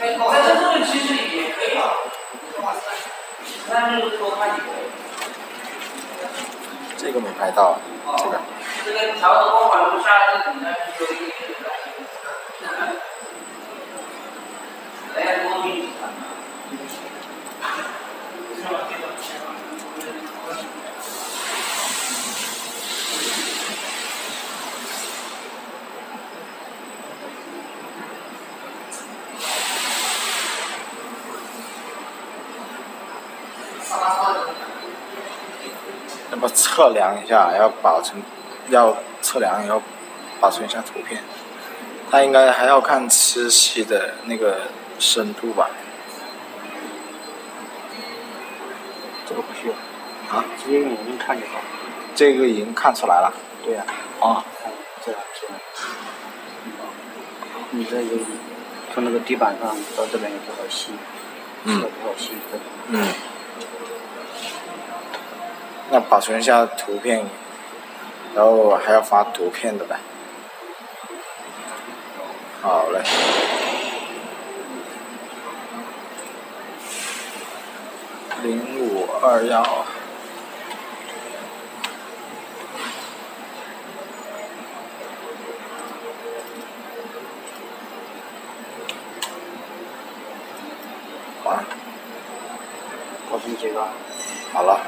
哎，我在这个其实也可以啊，但是多看一个。这个没拍到，这个。这个桥头光环不下来是的，就一个。那么测量一下，要保存，要测量要保存一下图片。他应该还要看磁吸的那个深度吧？这个不需要。啊？直接用眼睛看就好。这个已经看出来了。对呀。啊。这样这样。你这个从那个地板上到这边有多少吸？嗯。多少吸？嗯。那保存一下图片，然后还要发图片的呗。好嘞。零五二幺。完。保存几个？好了。